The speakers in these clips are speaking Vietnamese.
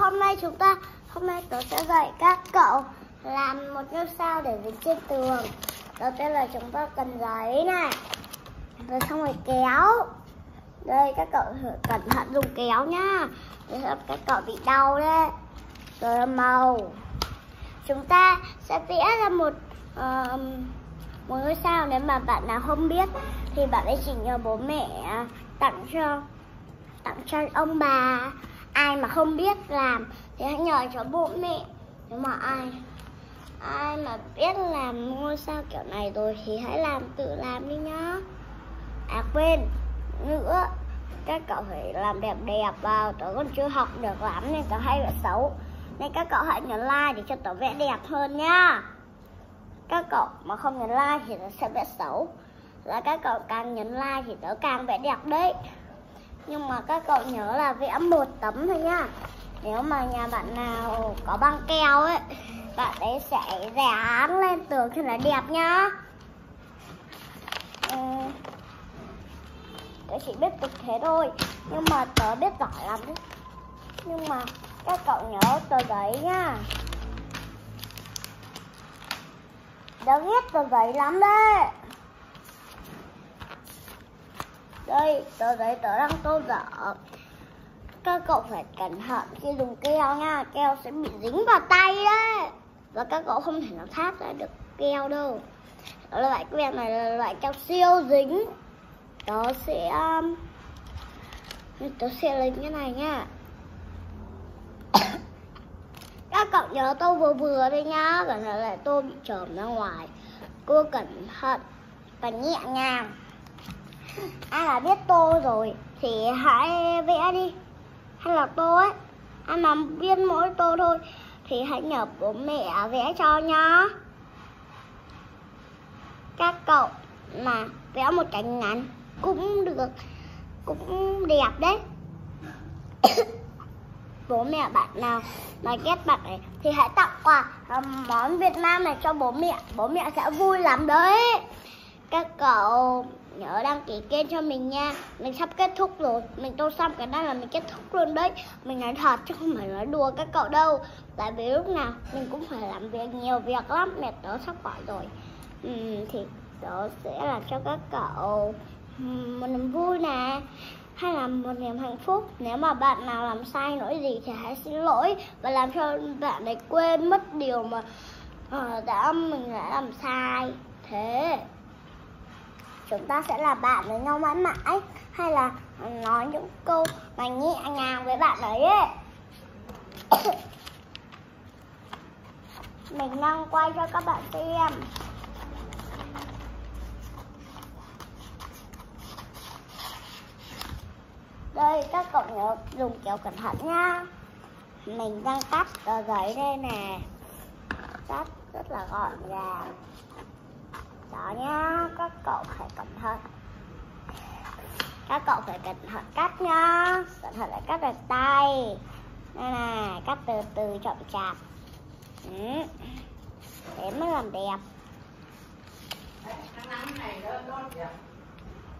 hôm nay chúng ta hôm nay tớ sẽ dạy các cậu làm một ngôi sao để dính trên tường. Đầu tiên là chúng ta cần giấy này rồi xong rồi kéo. Đây các cậu cẩn thận dùng kéo nhá. Để các cậu bị đau đấy. Rồi là màu. Chúng ta sẽ vẽ ra một uh, một ngôi sao nếu mà bạn nào không biết thì bạn ấy chỉ nhờ bố mẹ tặng cho tặng cho ông bà ai mà không biết làm thì hãy nhờ cho bố mẹ. Nếu mà ai ai mà biết làm ngôi sao kiểu này rồi thì hãy làm tự làm đi nhá. À quên, nữa, các cậu phải làm đẹp đẹp vào, tớ còn chưa học được lắm nên tớ hay vẽ xấu. Nên các cậu hãy nhấn like để cho tớ vẽ đẹp hơn nhá. Các cậu mà không nhấn like thì tớ sẽ vẽ xấu. Là các cậu càng nhấn like thì tớ càng vẽ đẹp đấy nhưng mà các cậu nhớ là vẽ một tấm thôi nhá. Nếu mà nhà bạn nào có băng keo ấy, bạn ấy sẽ dán lên tường cho nó đẹp nhá. Ừ. tớ chỉ biết được thế thôi, nhưng mà tớ biết giỏi lắm. Đấy nhưng mà các cậu nhớ tờ giấy nhá. Tớ ghét tờ giấy lắm đấy đây, tôi giấy tớ đang tô dở. Các cậu phải cẩn thận khi dùng keo nha, keo sẽ bị dính vào tay đấy. Và các cậu không thể nào thoát ra được keo đâu. Đó là loại keo này là loại keo siêu dính. Tớ sẽ um, tớ sẽ lấy cái này nha. Các cậu nhớ tô vừa vừa đây nhá cẩn thận lại tô bị trởm ra ngoài. Cô cẩn thận và nhẹ nhàng. ai là biết tô rồi, thì hãy vẽ đi. Hay là tô ấy ai mà biết mỗi tô thôi, thì hãy nhờ bố mẹ vẽ cho nhá. Các cậu mà vẽ một cánh ngắn cũng được, cũng đẹp đấy. Bố mẹ bạn nào mà ghét bạn ấy, thì hãy tặng quà à, món Việt Nam này cho bố mẹ. Bố mẹ sẽ vui lắm đấy. Các cậu nhớ đăng ký kênh cho mình nha. Mình sắp kết thúc rồi. Mình tô xong cái đó là mình kết thúc luôn đấy. Mình nói thật chứ không phải nói đùa các cậu đâu. Tại vì lúc nào mình cũng phải làm việc nhiều việc lắm mẹ tớ sắp gọi rồi. Uhm, thì tớ sẽ làm cho các cậu một niềm vui nè hay là một niềm hạnh phúc. Nếu mà bạn nào làm sai lỗi gì thì hãy xin lỗi và làm cho bạn ấy quên mất điều mà uh, đã mình đã làm sai. Thế chúng ta sẽ là bạn với nhau mãi mãi hay là nói những câu mà nhẹ nhàng với bạn ấy, ấy. mình đang quay cho các bạn xem. Đây các cậu nhớ dùng kéo cẩn thận nhá mình đang cắt tờ giấy đây nè. Cắt rất là gọn gàng đó nhá. Các cậu phải cẩn thận. Các cậu phải cẩn thận cắt nhá. Cẩn thận lại cắt được tay. Đây này, cắt từ từ chậm chạp. Ừ. thế mới làm đẹp.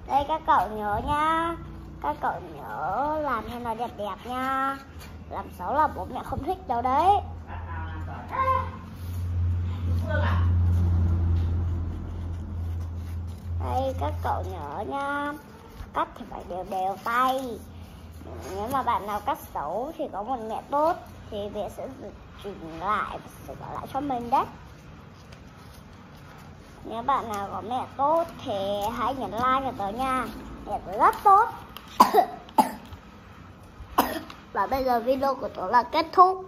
Đây, các cậu nhớ nhá. Các cậu nhớ làm cho nó đẹp đẹp nha làm xấu là bố mẹ không thích đâu đấy. Các cậu nhớ nha. Cắt thì phải đều đều tay. Nếu mà bạn nào cắt xấu thì có một mẹ tốt, thì mẹ sẽ chỉnh lại, sẽ gọi lại cho mình đấy. Nếu bạn nào có mẹ tốt thì hãy nhấn like cho tớ nha. Mẹ tớ rất tốt. Và bây giờ video của tớ là kết thúc.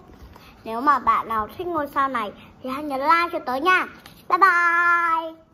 Nếu mà bạn nào thích ngôi sao này thì hãy nhấn like cho tớ nha. Bye bye!